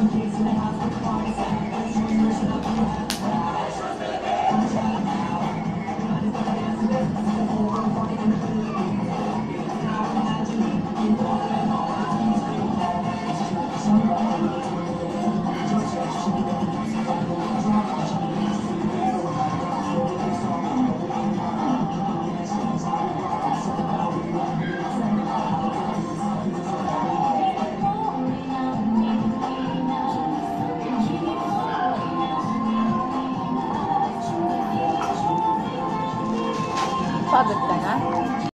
Monkeys in the house with あるみたな。